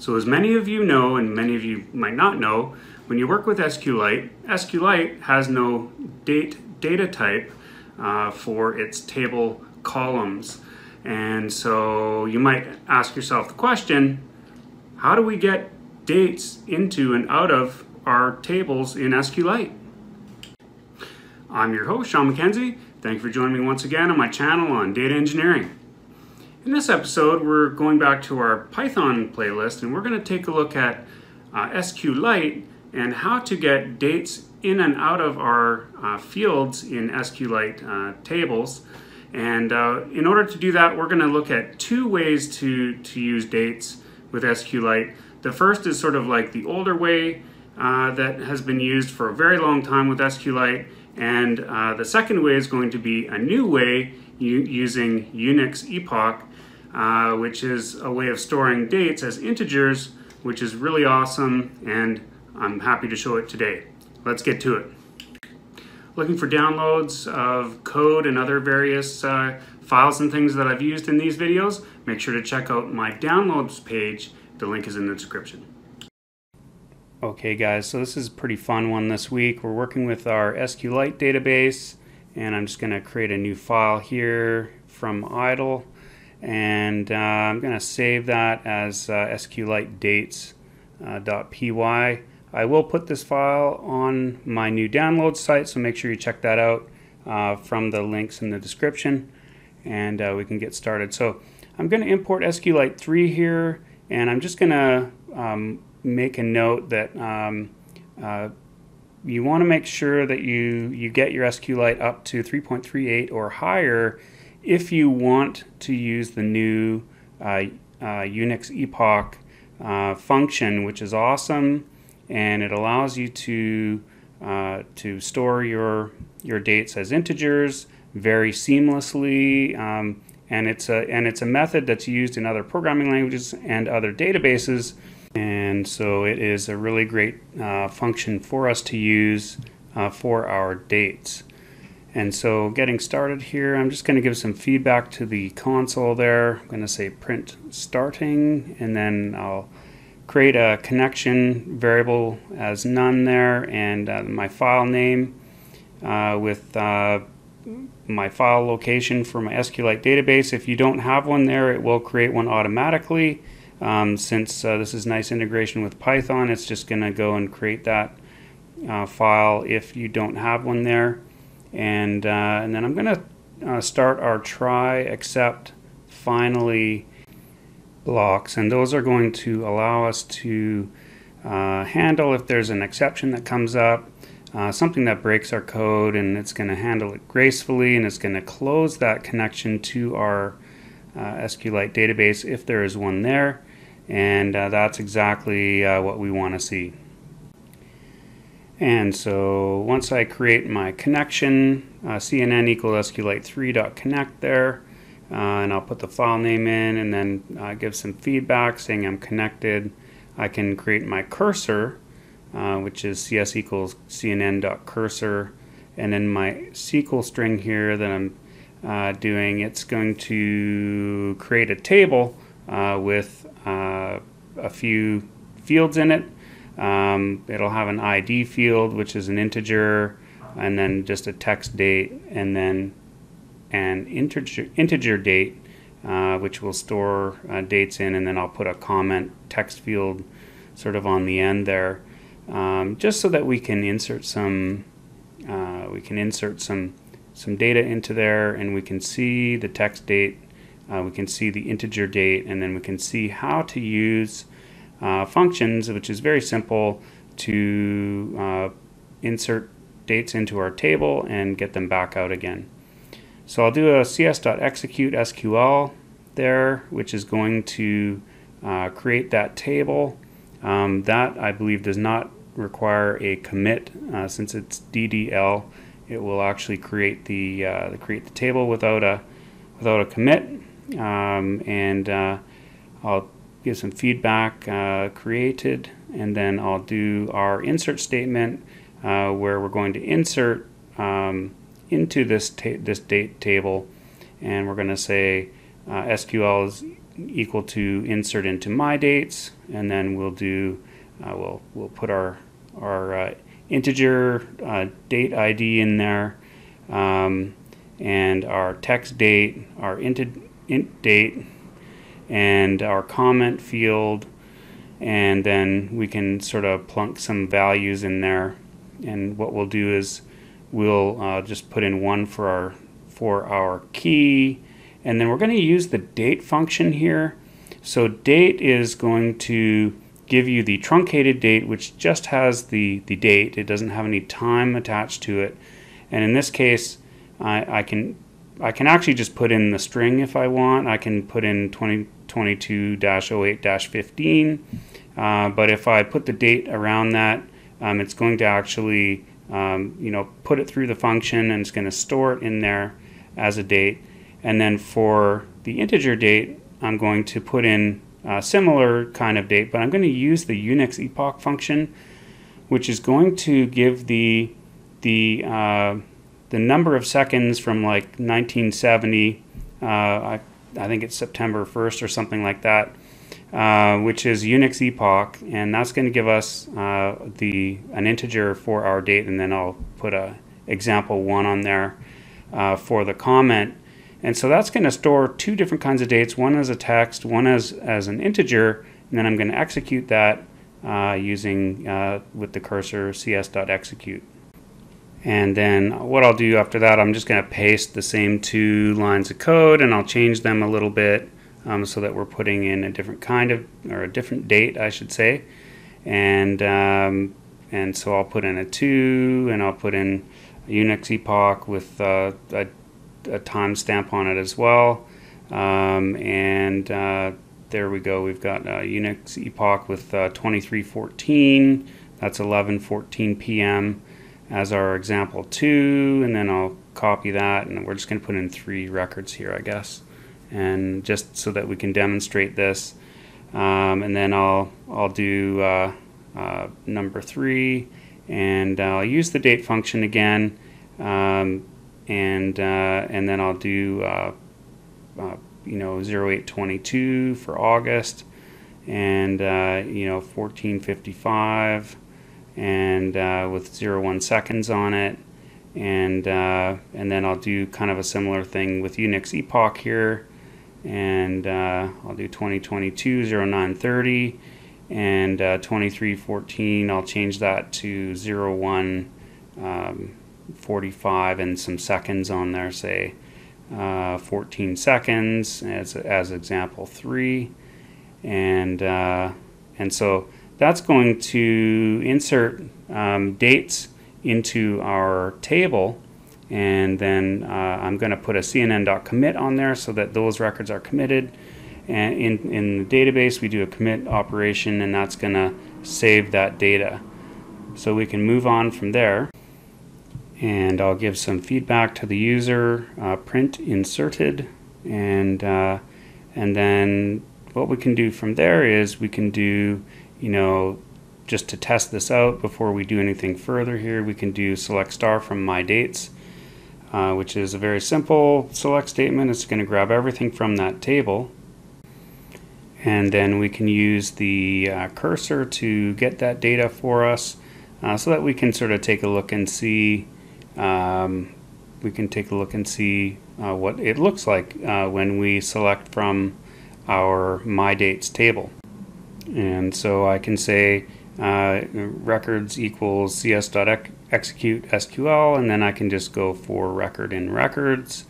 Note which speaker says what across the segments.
Speaker 1: So as many of you know, and many of you might not know, when you work with SQLite, SQLite has no date data type uh, for its table columns. And so you might ask yourself the question, how do we get dates into and out of our tables in SQLite? I'm your host, Sean MacKenzie. Thank you for joining me once again on my channel on data engineering. In this episode, we're going back to our Python playlist and we're going to take a look at uh, SQLite and how to get dates in and out of our uh, fields in SQLite uh, tables. And uh, in order to do that, we're going to look at two ways to, to use dates with SQLite. The first is sort of like the older way uh, that has been used for a very long time with SQLite. And uh, the second way is going to be a new way using Unix epoch uh, which is a way of storing dates as integers, which is really awesome, and I'm happy to show it today. Let's get to it. Looking for downloads of code and other various uh, files and things that I've used in these videos, make sure to check out my downloads page. The link is in the description. Okay guys, so this is a pretty fun one this week. We're working with our SQLite database and I'm just going to create a new file here from idle and uh, I'm going to save that as uh, SQLite dates.py. Uh, I will put this file on my new download site, so make sure you check that out uh, from the links in the description, and uh, we can get started. So I'm going to import SQLite 3 here, and I'm just going to um, make a note that um, uh, you want to make sure that you, you get your SQLite up to 3.38 or higher if you want to use the new uh, uh, Unix epoch uh, function, which is awesome, and it allows you to uh, to store your your dates as integers very seamlessly, um, and it's a and it's a method that's used in other programming languages and other databases, and so it is a really great uh, function for us to use uh, for our dates. And so getting started here, I'm just going to give some feedback to the console there. I'm going to say print starting, and then I'll create a connection variable as none there, and uh, my file name uh, with uh, my file location for my SQLite database. If you don't have one there, it will create one automatically. Um, since uh, this is nice integration with Python, it's just going to go and create that uh, file if you don't have one there. And, uh, and then I'm going to uh, start our try, except, finally blocks, and those are going to allow us to uh, handle if there's an exception that comes up, uh, something that breaks our code, and it's going to handle it gracefully, and it's going to close that connection to our SQLite database if there is one there, and uh, that's exactly what we want to see. And so once I create my connection, uh, cnn equal sqlite3.connect there, uh, and I'll put the file name in and then uh, give some feedback saying I'm connected. I can create my cursor, uh, which is cs equals cnn.cursor, and then my SQL string here that I'm uh, doing, it's going to create a table uh, with a few fields in it. Um, it'll have an ID field, which is an integer, and then just a text date, and then an integer, integer date, uh, which will store uh, dates in, and then I'll put a comment text field sort of on the end there, um, just so that we can insert some uh, we can insert some some data into there, and we can see the text date, uh, we can see the integer date, and then we can see how to use uh, functions, which is very simple to uh, insert dates into our table and get them back out again. So I'll do a cs.execute SQL there, which is going to uh, create that table. Um, that I believe does not require a commit uh, since it's DDL. It will actually create the, uh, create the table without a without a commit, um, and uh, I'll give some feedback uh, created, and then I'll do our insert statement uh, where we're going to insert um, into this this date table, and we're going to say uh, SQL is equal to insert into my dates, and then we'll do we'll we'll put our our integer uh, date ID in there, um, and our text date, our int, int date, and our comment field, and then we can sort of plunk some values in there. And what we'll do is we'll uh, just put in one for our for our key, and then we're going to use the date function here. So date is going to give you the truncated date, which just has the, the date. It doesn't have any time attached to it. And in this case, I, I can I can actually just put in the string if I want. I can put in 2022-08-15. Uh, but if I put the date around that, um, it's going to actually um, you know put it through the function and it's going to store it in there as a date. And then for the integer date, I'm going to put in a similar kind of date, but I'm going to use the Unix epoch function, which is going to give the the uh, the number of seconds from like 1970. Uh, I, I think it's September 1st or something like that, uh, which is Unix epoch, and that's going to give us uh, the an integer for our date, and then I'll put a example one on there uh, for the comment. And so that's going to store two different kinds of dates, one as a text, one as, as an integer, and then I'm going to execute that uh, using, uh, with the cursor, cs.execute. And then what I'll do after that, I'm just going to paste the same two lines of code and I'll change them a little bit um, so that we're putting in a different kind of, or a different date, I should say. And, um, and so I'll put in a 2 and I'll put in Unix epoch with uh, a, a timestamp on it as well. Um, and uh, there we go. We've got uh, Unix epoch with uh, 2314. That's 11:14 p.m. as our example two, and then I'll copy that, and we're just going to put in three records here, I guess, and just so that we can demonstrate this. Um, and then I'll I'll do uh, uh, number three and I'll use the date function again um, and uh, and then I'll do uh, uh, you know 0822 for August and uh, you know 1455 and uh, with 01 seconds on it. And uh, and then I'll do kind of a similar thing with Unix epoch here and I'll do 2022 0930 and uh, 2314 I'll change that to 01 um, 45 and some seconds on there say uh, 14 seconds as, as example 3 and uh, and so that's going to insert um, dates into our table. And then uh, I'm going to put a cnn.commit on there so that those records are committed. And in, in the database we do a commit operation and that's going to save that data. So we can move on from there and I'll give some feedback to the user uh, print inserted and uh, and then what we can do from there is we can do you know just to test this out before we do anything further here we can do select star from my dates uh, which is a very simple select statement. It's going to grab everything from that table. And then we can use the uh, cursor to get that data for us uh, so that we can sort of take a look and see um, we can take a look and see uh, what it looks like uh, when we select from our my dates table and so I can say uh, records equals cs.execute SQL and then I can just go for record in records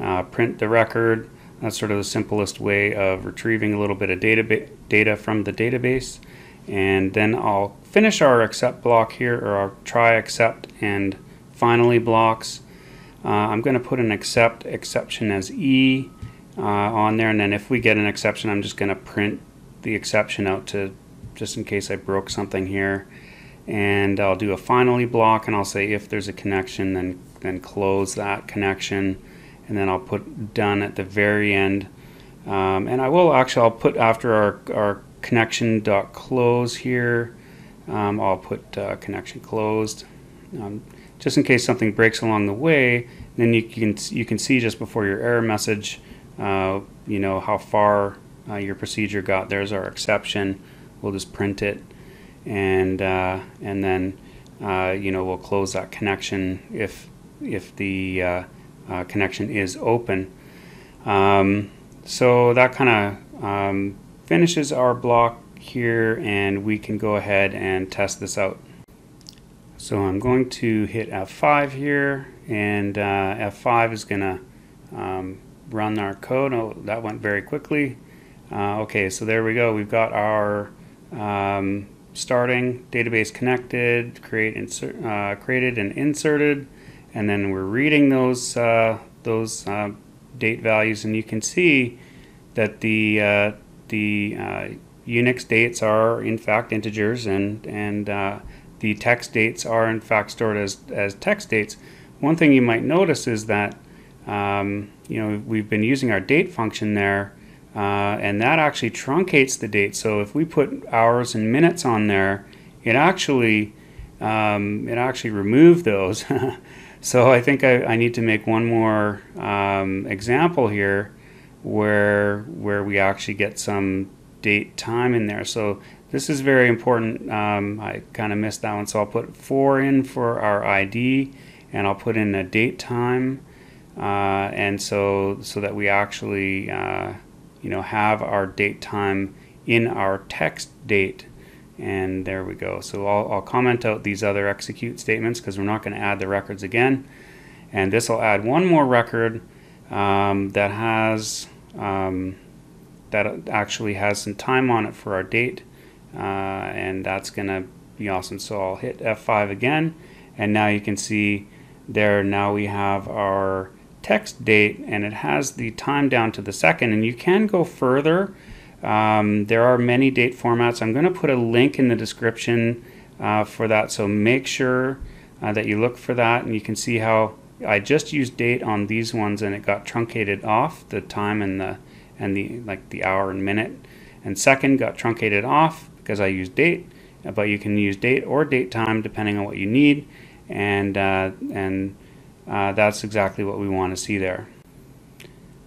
Speaker 1: uh, print the record that's sort of the simplest way of retrieving a little bit of data, data from the database. And then I'll finish our except block here, or our try except and finally blocks. Uh, I'm going to put an except exception as E uh, on there, and then if we get an exception, I'm just going to print the exception out to just in case I broke something here. And I'll do a finally block, and I'll say if there's a connection, then then close that connection and then I'll put done at the very end. Um, and I will actually, I'll put after our, our connection dot close here, um, I'll put uh, connection closed. Um, just in case something breaks along the way, then you can you can see just before your error message, uh, you know how far uh, your procedure got. There's our exception. We'll just print it, and uh, and then uh, you know we'll close that connection if if the uh, uh, connection is open. Um, so that kind of um, finishes our block here, and we can go ahead and test this out. So I'm going to hit F5 here, and uh, F5 is going to um, run our code. Oh, that went very quickly. Uh, okay, so there we go. We've got our um, starting database connected, create insert, uh, created and inserted, and then we're reading those uh, those uh, date values, and you can see that the uh, the Unix dates are in fact integers, and and the text dates are in fact stored as as text dates. One thing you might notice is that um, you know, we've been using our date function there, uh, and that actually truncates the date. So if we put hours and minutes on there, it actually um, it actually removed those. so I think I, I, need to make one more um, example here where where we actually get some date time in there. So this is very important. Um, I kind of missed that one, so I'll put four in for our ID, and I'll put in a date time uh, and so so that we actually uh, you know have our date time in our text date. And there we go. So I'll, I'll comment out these other execute statements because we're not going to add the records again. And this will add one more record um, that has um, that actually has some time on it for our date uh, and that's going to be awesome. So I'll hit F5 again and now you can see there now we have our text date and it has the time down to the second. And you can go further. Um, there are many date formats. I'm going to put a link in the description uh, for that. So make sure uh, that you look for that and you can see how I just used date on these ones and it got truncated off the time and the and the like the hour and minute. And second got truncated off because I use date but you can use date or date time depending on what you need and uh, and uh, that's exactly what we want to see there.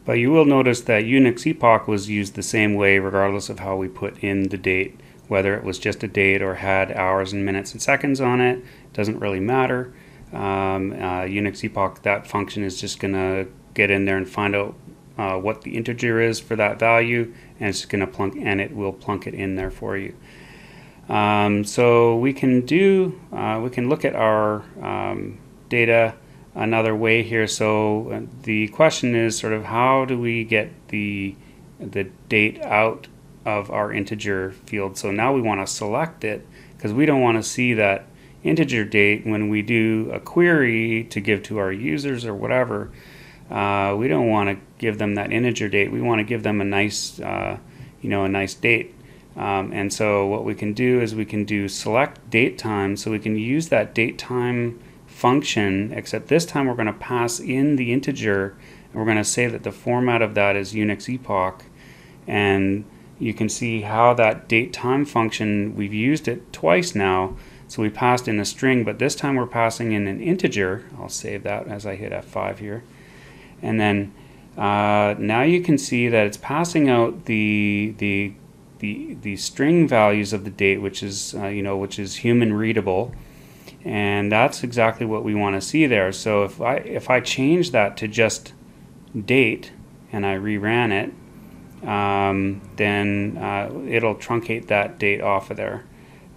Speaker 1: But you will notice that Unix epoch was used the same way regardless of how we put in the date, whether it was just a date or had hours and minutes and seconds on it, doesn't really matter. Um, uh, Unix epoch, that function is just going to get in there and find out uh, what the integer is for that value, and it's going to plunk, and it will plunk it in there for you. Um, so we can do, uh, we can look at our um, data another way here. So uh, the question is sort of how do we get the the date out of our integer field? So now we want to select it because we don't want to see that integer date when we do a query to give to our users or whatever. Uh, we don't want to give them that integer date. We want to give them a nice, uh, you know, a nice date. Um, and so what we can do is we can do select date time. So we can use that date time function, except this time we're going to pass in the integer and we're going to say that the format of that is Unix epoch. And you can see how that date time function, we've used it twice now. So we passed in a string, but this time we're passing in an integer. I'll save that as I hit F5 here. And then uh, now you can see that it's passing out the, the, the, the string values of the date, which is, uh, you know, which is human readable and that's exactly what we want to see there. So if I if I change that to just date and I reran it, um, then uh, it'll truncate that date off of there,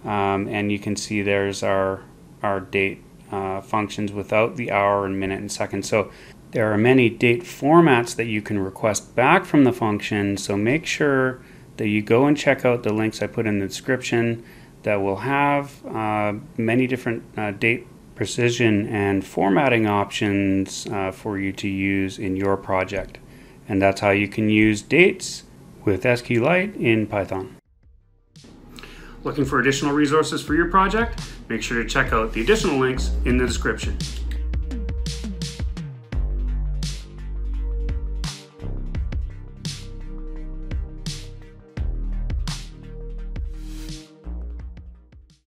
Speaker 1: um, and you can see there's our our date uh, functions without the hour and minute and second. So there are many date formats that you can request back from the function. So make sure that you go and check out the links I put in the description that will have uh, many different uh, date precision and formatting options uh, for you to use in your project. And that's how you can use dates with SQLite in Python.
Speaker 2: Looking for additional resources for your project? Make sure to check out the additional links in the description.